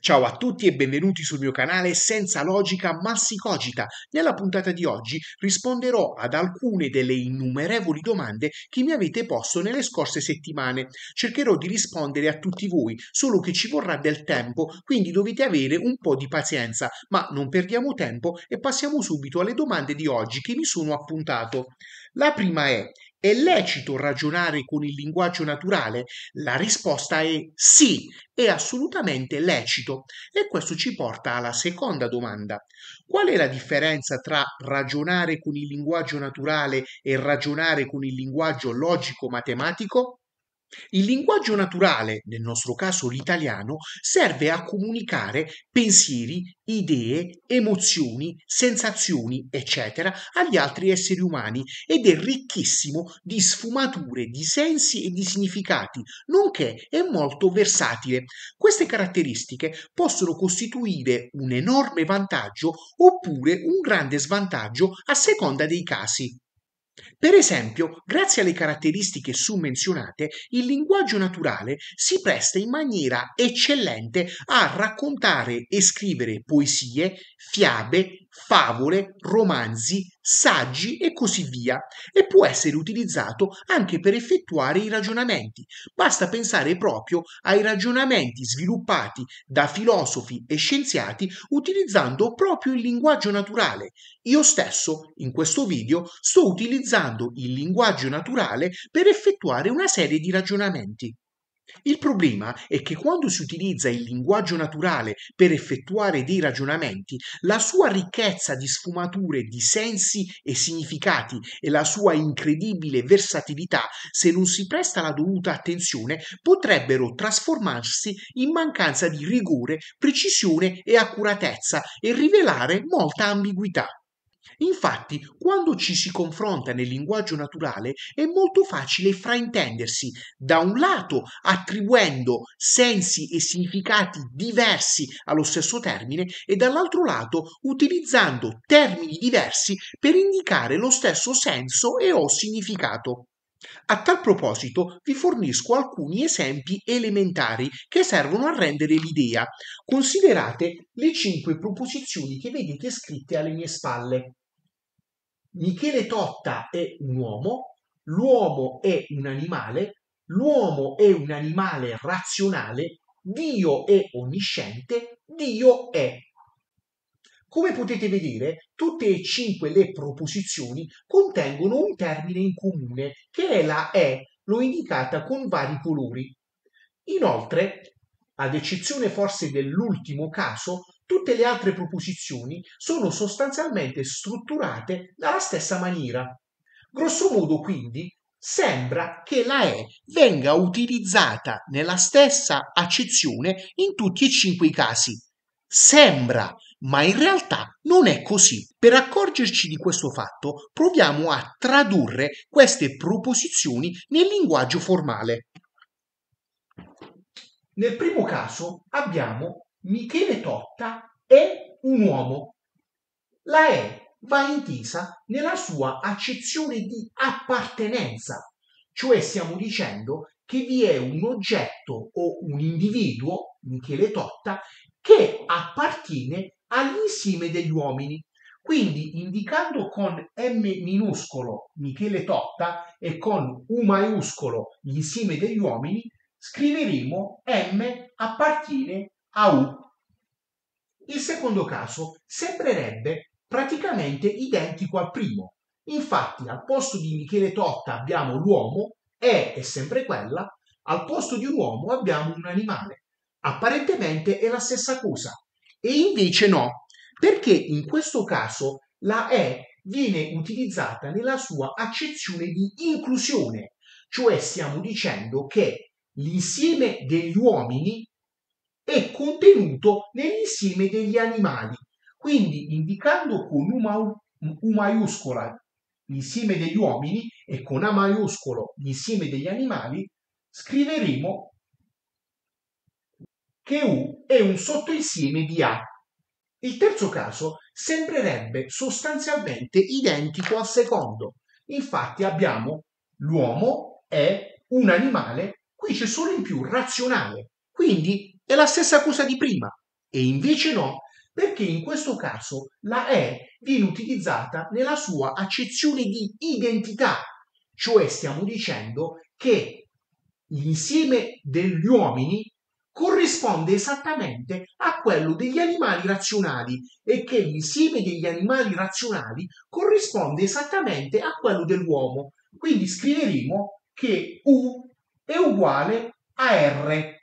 Ciao a tutti e benvenuti sul mio canale Senza Logica ma si cogita. Nella puntata di oggi risponderò ad alcune delle innumerevoli domande che mi avete posto nelle scorse settimane. Cercherò di rispondere a tutti voi, solo che ci vorrà del tempo, quindi dovete avere un po' di pazienza, ma non perdiamo tempo e passiamo subito alle domande di oggi che mi sono appuntato. La prima è è lecito ragionare con il linguaggio naturale? La risposta è sì, è assolutamente lecito. E questo ci porta alla seconda domanda. Qual è la differenza tra ragionare con il linguaggio naturale e ragionare con il linguaggio logico-matematico? Il linguaggio naturale, nel nostro caso l'italiano, serve a comunicare pensieri, idee, emozioni, sensazioni, eccetera, agli altri esseri umani ed è ricchissimo di sfumature, di sensi e di significati, nonché è molto versatile. Queste caratteristiche possono costituire un enorme vantaggio oppure un grande svantaggio a seconda dei casi. Per esempio, grazie alle caratteristiche summenzionate, il linguaggio naturale si presta in maniera eccellente a raccontare e scrivere poesie, fiabe, favole, romanzi, saggi e così via, e può essere utilizzato anche per effettuare i ragionamenti. Basta pensare proprio ai ragionamenti sviluppati da filosofi e scienziati utilizzando proprio il linguaggio naturale. Io stesso, in questo video, sto utilizzando il linguaggio naturale per effettuare una serie di ragionamenti. Il problema è che quando si utilizza il linguaggio naturale per effettuare dei ragionamenti, la sua ricchezza di sfumature, di sensi e significati e la sua incredibile versatilità, se non si presta la dovuta attenzione, potrebbero trasformarsi in mancanza di rigore, precisione e accuratezza e rivelare molta ambiguità. Infatti, quando ci si confronta nel linguaggio naturale è molto facile fraintendersi, da un lato attribuendo sensi e significati diversi allo stesso termine e dall'altro lato utilizzando termini diversi per indicare lo stesso senso e o significato. A tal proposito vi fornisco alcuni esempi elementari che servono a rendere l'idea. Considerate le cinque proposizioni che vedete scritte alle mie spalle. Michele Totta è un uomo, l'uomo è un animale, l'uomo è un animale razionale, Dio è onnisciente, Dio è. Come potete vedere, tutte e cinque le proposizioni contengono un termine in comune, che è la è, l'ho indicata con vari colori. Inoltre, ad eccezione forse dell'ultimo caso, Tutte le altre proposizioni sono sostanzialmente strutturate dalla stessa maniera. Grosso modo, quindi, sembra che la E venga utilizzata nella stessa accezione in tutti e cinque i casi. Sembra, ma in realtà non è così. Per accorgerci di questo fatto, proviamo a tradurre queste proposizioni nel linguaggio formale. Nel primo caso abbiamo Michele Totta è un uomo. La E va intesa nella sua accezione di appartenenza, cioè stiamo dicendo che vi è un oggetto o un individuo, Michele Totta, che appartiene all'insieme degli uomini. Quindi indicando con M minuscolo Michele Totta e con U maiuscolo l'insieme degli uomini, scriveremo M appartiene a U. Il secondo caso sembrerebbe praticamente identico al primo. Infatti al posto di Michele Totta abbiamo l'uomo, E è sempre quella, al posto di un uomo abbiamo un animale. Apparentemente è la stessa cosa. E invece no, perché in questo caso la E viene utilizzata nella sua accezione di inclusione, cioè stiamo dicendo che l'insieme degli uomini è contenuto nell'insieme degli animali. Quindi indicando con U, U maiuscola l'insieme degli uomini e con A maiuscolo l'insieme degli animali, scriveremo che U è un sottoinsieme di A. Il terzo caso sembrerebbe sostanzialmente identico al secondo. Infatti abbiamo l'uomo è un animale, qui c'è solo in più razionale. Quindi è la stessa cosa di prima. E invece no, perché in questo caso la E viene utilizzata nella sua accezione di identità, cioè stiamo dicendo che l'insieme degli uomini corrisponde esattamente a quello degli animali razionali e che l'insieme degli animali razionali corrisponde esattamente a quello dell'uomo. Quindi scriveremo che U è uguale a R.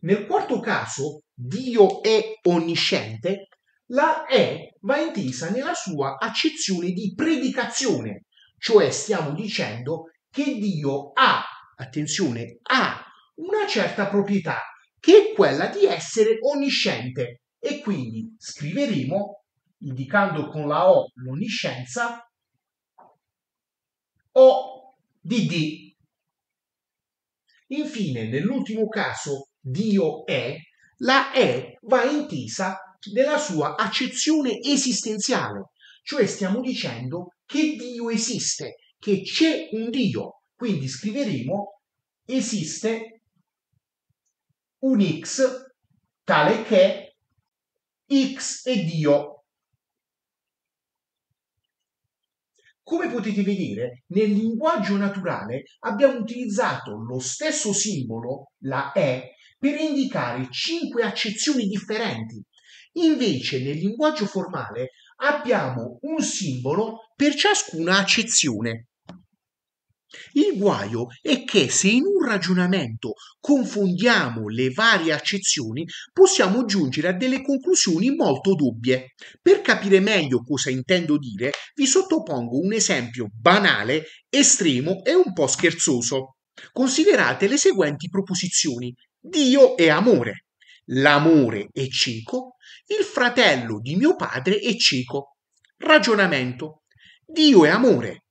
Nel quarto caso, Dio è onnisciente, la E va intesa nella sua accezione di predicazione, cioè stiamo dicendo che Dio ha, attenzione, ha una certa proprietà, che è quella di essere onnisciente. E quindi scriveremo, indicando con la O l'onniscienza, O di D. Infine, nell'ultimo caso, Dio è, la E va intesa nella sua accezione esistenziale, cioè stiamo dicendo che Dio esiste, che c'è un Dio. Quindi scriveremo esiste un x tale che x è Dio. Come potete vedere, nel linguaggio naturale abbiamo utilizzato lo stesso simbolo, la E, per indicare cinque accezioni differenti. Invece nel linguaggio formale abbiamo un simbolo per ciascuna accezione. Il guaio è che se in un ragionamento confondiamo le varie accezioni, possiamo giungere a delle conclusioni molto dubbie. Per capire meglio cosa intendo dire, vi sottopongo un esempio banale, estremo e un po' scherzoso. Considerate le seguenti proposizioni. Dio è amore. L'amore è cieco. Il fratello di mio padre è cieco. Ragionamento. Dio è amore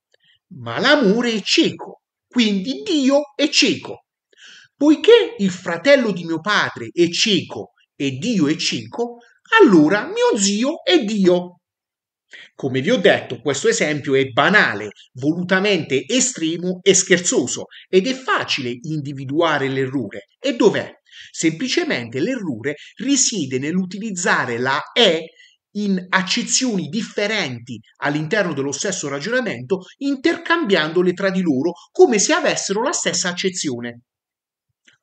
ma l'amore è cieco, quindi Dio è cieco. Poiché il fratello di mio padre è cieco e Dio è cieco, allora mio zio è Dio. Come vi ho detto, questo esempio è banale, volutamente estremo e scherzoso ed è facile individuare l'errore. E dov'è? Semplicemente l'errore risiede nell'utilizzare la E in accezioni differenti all'interno dello stesso ragionamento, intercambiandole tra di loro come se avessero la stessa accezione.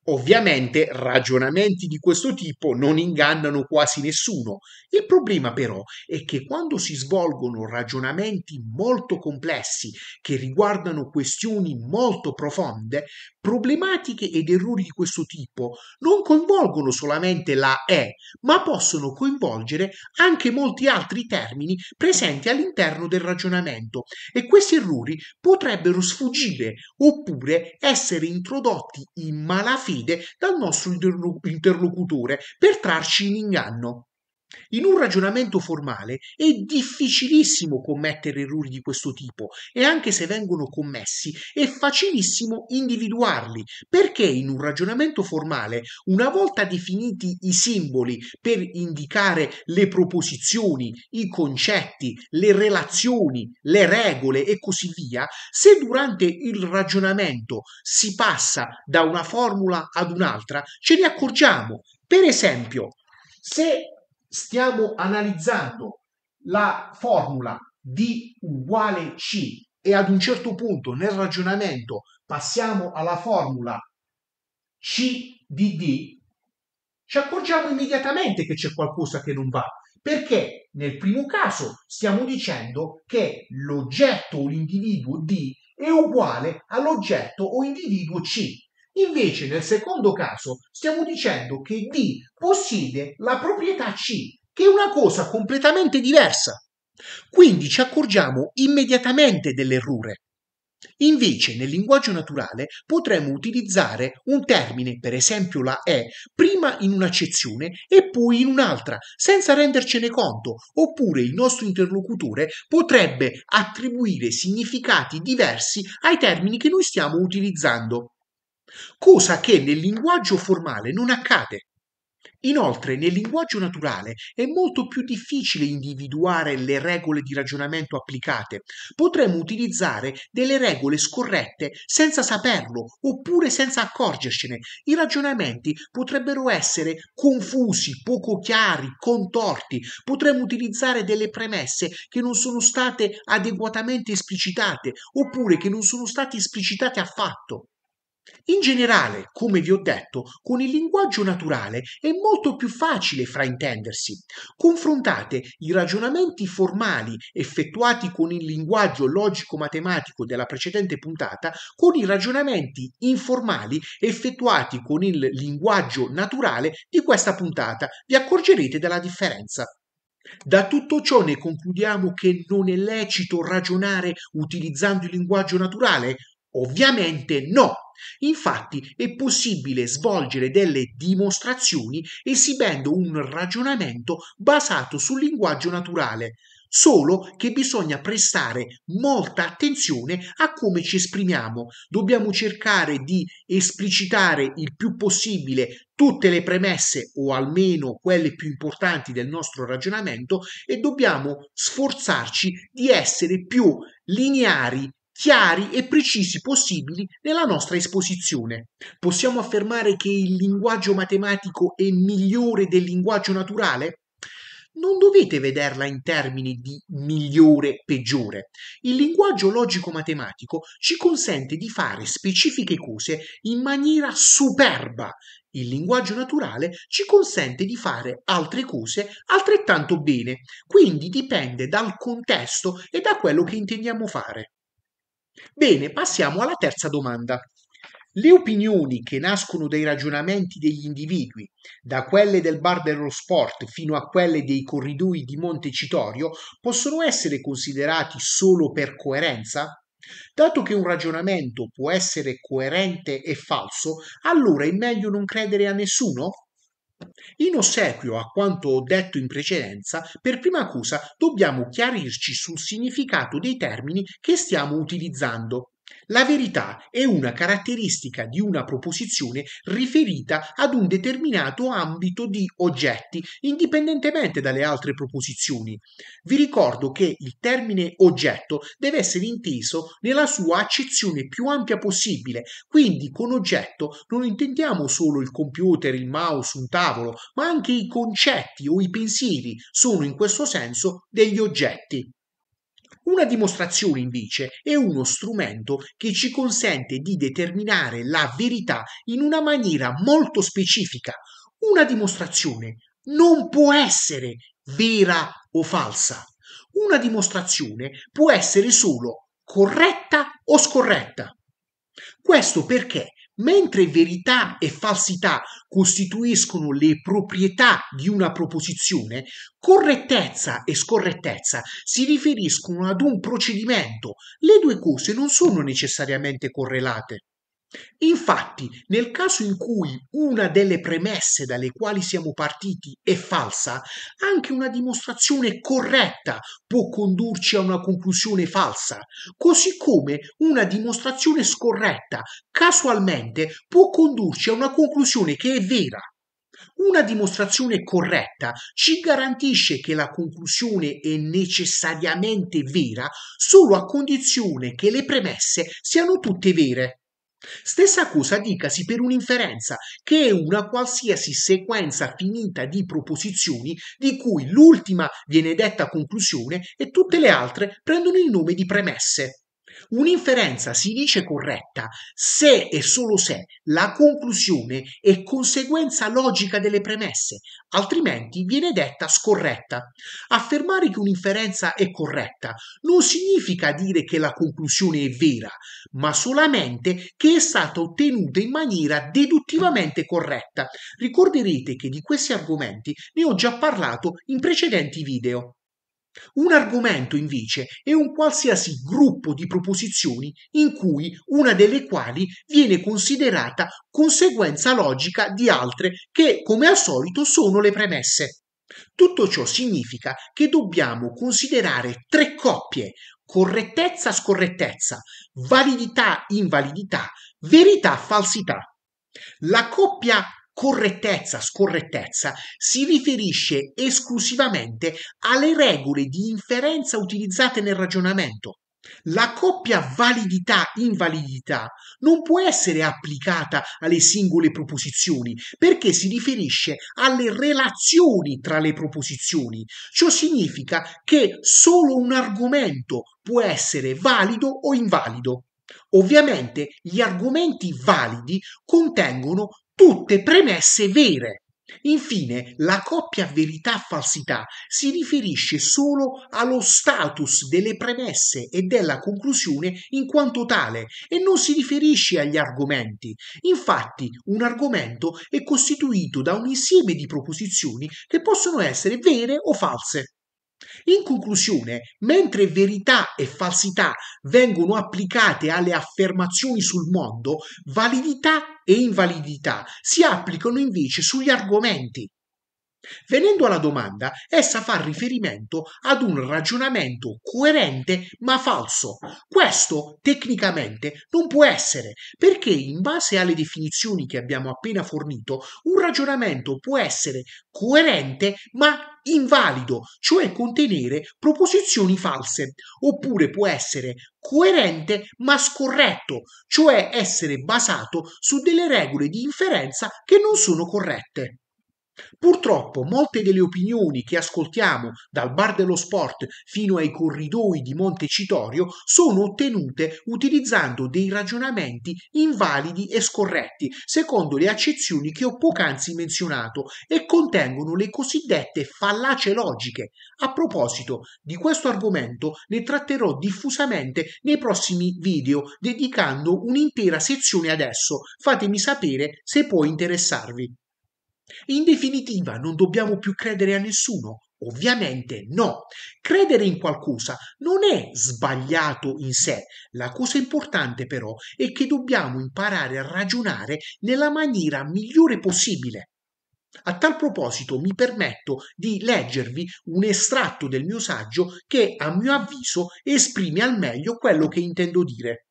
Ovviamente ragionamenti di questo tipo non ingannano quasi nessuno. Il problema però è che quando si svolgono ragionamenti molto complessi che riguardano questioni molto profonde, problematiche ed errori di questo tipo non coinvolgono solamente la E, ma possono coinvolgere anche molti altri termini presenti all'interno del ragionamento e questi errori potrebbero sfuggire oppure essere introdotti in malafede fede dal nostro interlocutore per trarci in inganno. In un ragionamento formale è difficilissimo commettere errori di questo tipo e anche se vengono commessi è facilissimo individuarli perché in un ragionamento formale, una volta definiti i simboli per indicare le proposizioni, i concetti, le relazioni, le regole e così via, se durante il ragionamento si passa da una formula ad un'altra, ce ne accorgiamo. Per esempio, se stiamo analizzando la formula d uguale c e ad un certo punto nel ragionamento passiamo alla formula c di d, ci accorgiamo immediatamente che c'è qualcosa che non va. Perché nel primo caso stiamo dicendo che l'oggetto o l'individuo D è uguale all'oggetto o individuo C. Invece nel secondo caso stiamo dicendo che D possiede la proprietà C, che è una cosa completamente diversa. Quindi ci accorgiamo immediatamente dell'errore. Invece nel linguaggio naturale potremmo utilizzare un termine, per esempio la E, prima in un'accezione e poi in un'altra, senza rendercene conto, oppure il nostro interlocutore potrebbe attribuire significati diversi ai termini che noi stiamo utilizzando cosa che nel linguaggio formale non accade. Inoltre, nel linguaggio naturale è molto più difficile individuare le regole di ragionamento applicate. Potremmo utilizzare delle regole scorrette senza saperlo oppure senza accorgercene. I ragionamenti potrebbero essere confusi, poco chiari, contorti. Potremmo utilizzare delle premesse che non sono state adeguatamente esplicitate oppure che non sono state esplicitate affatto. In generale, come vi ho detto, con il linguaggio naturale è molto più facile fraintendersi. Confrontate i ragionamenti formali effettuati con il linguaggio logico-matematico della precedente puntata con i ragionamenti informali effettuati con il linguaggio naturale di questa puntata. Vi accorgerete della differenza. Da tutto ciò ne concludiamo che non è lecito ragionare utilizzando il linguaggio naturale? Ovviamente no. Infatti è possibile svolgere delle dimostrazioni esibendo un ragionamento basato sul linguaggio naturale, solo che bisogna prestare molta attenzione a come ci esprimiamo. Dobbiamo cercare di esplicitare il più possibile tutte le premesse o almeno quelle più importanti del nostro ragionamento e dobbiamo sforzarci di essere più lineari chiari e precisi possibili nella nostra esposizione. Possiamo affermare che il linguaggio matematico è migliore del linguaggio naturale? Non dovete vederla in termini di migliore peggiore. Il linguaggio logico-matematico ci consente di fare specifiche cose in maniera superba. Il linguaggio naturale ci consente di fare altre cose altrettanto bene, quindi dipende dal contesto e da quello che intendiamo fare. Bene, passiamo alla terza domanda. Le opinioni che nascono dai ragionamenti degli individui, da quelle del bar dello sport fino a quelle dei corridoi di Montecitorio, possono essere considerati solo per coerenza? Dato che un ragionamento può essere coerente e falso, allora è meglio non credere a nessuno? In ossequio a quanto ho detto in precedenza, per prima cosa dobbiamo chiarirci sul significato dei termini che stiamo utilizzando. La verità è una caratteristica di una proposizione riferita ad un determinato ambito di oggetti, indipendentemente dalle altre proposizioni. Vi ricordo che il termine oggetto deve essere inteso nella sua accezione più ampia possibile, quindi con oggetto non intendiamo solo il computer, il mouse, un tavolo, ma anche i concetti o i pensieri sono in questo senso degli oggetti. Una dimostrazione invece è uno strumento che ci consente di determinare la verità in una maniera molto specifica. Una dimostrazione non può essere vera o falsa. Una dimostrazione può essere solo corretta o scorretta. Questo perché Mentre verità e falsità costituiscono le proprietà di una proposizione, correttezza e scorrettezza si riferiscono ad un procedimento. Le due cose non sono necessariamente correlate. Infatti, nel caso in cui una delle premesse dalle quali siamo partiti è falsa, anche una dimostrazione corretta può condurci a una conclusione falsa, così come una dimostrazione scorretta casualmente può condurci a una conclusione che è vera. Una dimostrazione corretta ci garantisce che la conclusione è necessariamente vera solo a condizione che le premesse siano tutte vere. Stessa cosa dicasi per un'inferenza, che è una qualsiasi sequenza finita di proposizioni di cui l'ultima viene detta conclusione e tutte le altre prendono il nome di premesse. Un'inferenza si dice corretta se e solo se la conclusione è conseguenza logica delle premesse, altrimenti viene detta scorretta. Affermare che un'inferenza è corretta non significa dire che la conclusione è vera, ma solamente che è stata ottenuta in maniera deduttivamente corretta. Ricorderete che di questi argomenti ne ho già parlato in precedenti video. Un argomento invece è un qualsiasi gruppo di proposizioni in cui una delle quali viene considerata conseguenza logica di altre che, come al solito, sono le premesse. Tutto ciò significa che dobbiamo considerare tre coppie, correttezza scorrettezza, validità invalidità, verità falsità. La coppia correttezza, scorrettezza si riferisce esclusivamente alle regole di inferenza utilizzate nel ragionamento. La coppia validità-invalidità non può essere applicata alle singole proposizioni perché si riferisce alle relazioni tra le proposizioni. Ciò significa che solo un argomento può essere valido o invalido. Ovviamente gli argomenti validi contengono tutte premesse vere. Infine, la coppia verità-falsità si riferisce solo allo status delle premesse e della conclusione in quanto tale e non si riferisce agli argomenti. Infatti, un argomento è costituito da un insieme di proposizioni che possono essere vere o false. In conclusione, mentre verità e falsità vengono applicate alle affermazioni sul mondo, validità e invalidità si applicano invece sugli argomenti. Venendo alla domanda, essa fa riferimento ad un ragionamento coerente ma falso. Questo tecnicamente non può essere, perché in base alle definizioni che abbiamo appena fornito, un ragionamento può essere coerente ma invalido, cioè contenere proposizioni false, oppure può essere coerente ma scorretto, cioè essere basato su delle regole di inferenza che non sono corrette. Purtroppo molte delle opinioni che ascoltiamo dal bar dello sport fino ai corridoi di Montecitorio sono ottenute utilizzando dei ragionamenti invalidi e scorretti, secondo le accezioni che ho poc'anzi menzionato e contengono le cosiddette fallacie logiche. A proposito di questo argomento ne tratterò diffusamente nei prossimi video dedicando un'intera sezione ad esso. Fatemi sapere se può interessarvi. In definitiva, non dobbiamo più credere a nessuno? Ovviamente no. Credere in qualcosa non è sbagliato in sé. La cosa importante però è che dobbiamo imparare a ragionare nella maniera migliore possibile. A tal proposito mi permetto di leggervi un estratto del mio saggio che, a mio avviso, esprime al meglio quello che intendo dire.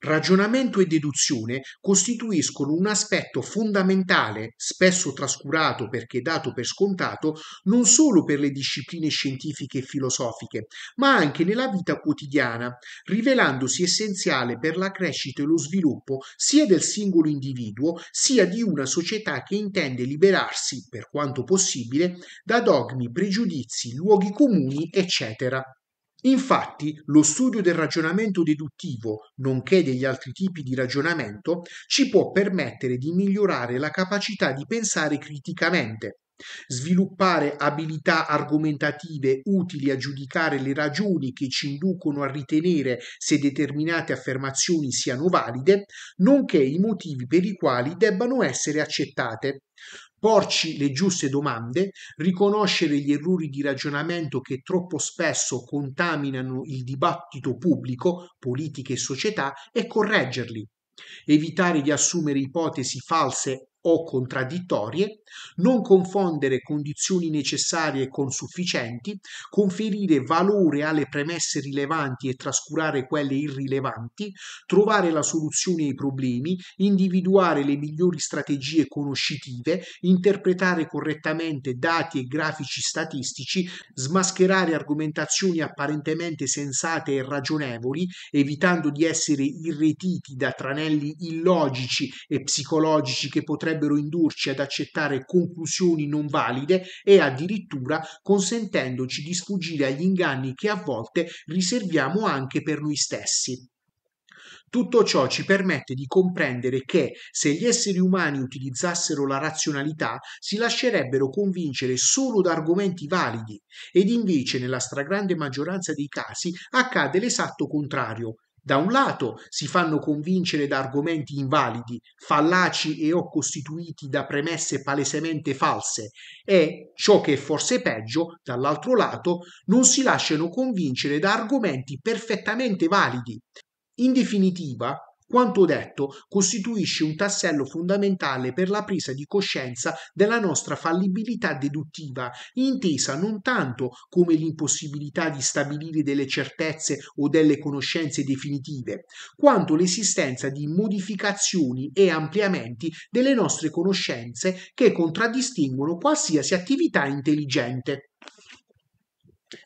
Ragionamento e deduzione costituiscono un aspetto fondamentale, spesso trascurato perché dato per scontato, non solo per le discipline scientifiche e filosofiche, ma anche nella vita quotidiana, rivelandosi essenziale per la crescita e lo sviluppo sia del singolo individuo, sia di una società che intende liberarsi, per quanto possibile, da dogmi, pregiudizi, luoghi comuni, eccetera. Infatti, lo studio del ragionamento deduttivo, nonché degli altri tipi di ragionamento, ci può permettere di migliorare la capacità di pensare criticamente, sviluppare abilità argomentative utili a giudicare le ragioni che ci inducono a ritenere se determinate affermazioni siano valide, nonché i motivi per i quali debbano essere accettate porci le giuste domande, riconoscere gli errori di ragionamento che troppo spesso contaminano il dibattito pubblico, politica e società e correggerli, evitare di assumere ipotesi false o contraddittorie, non confondere condizioni necessarie con sufficienti, conferire valore alle premesse rilevanti e trascurare quelle irrilevanti, trovare la soluzione ai problemi, individuare le migliori strategie conoscitive, interpretare correttamente dati e grafici statistici, smascherare argomentazioni apparentemente sensate e ragionevoli, evitando di essere irretiti da tranelli illogici e psicologici che potrebbero potrebbero indurci ad accettare conclusioni non valide e addirittura consentendoci di sfuggire agli inganni che a volte riserviamo anche per noi stessi. Tutto ciò ci permette di comprendere che se gli esseri umani utilizzassero la razionalità si lascerebbero convincere solo da argomenti validi ed invece nella stragrande maggioranza dei casi accade l'esatto contrario, da un lato si fanno convincere da argomenti invalidi, fallaci e o costituiti da premesse palesemente false e, ciò che è forse peggio, dall'altro lato non si lasciano convincere da argomenti perfettamente validi. In definitiva, Quanto detto costituisce un tassello fondamentale per la presa di coscienza della nostra fallibilità deduttiva, intesa non tanto come l'impossibilità di stabilire delle certezze o delle conoscenze definitive, quanto l'esistenza di modificazioni e ampliamenti delle nostre conoscenze che contraddistinguono qualsiasi attività intelligente.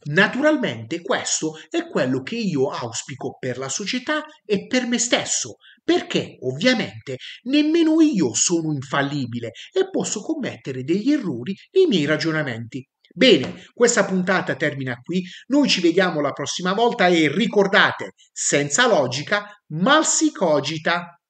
Naturalmente questo è quello che io auspico per la società e per me stesso, perché ovviamente nemmeno io sono infallibile e posso commettere degli errori nei miei ragionamenti. Bene, questa puntata termina qui, noi ci vediamo la prossima volta e ricordate, senza logica mal si cogita.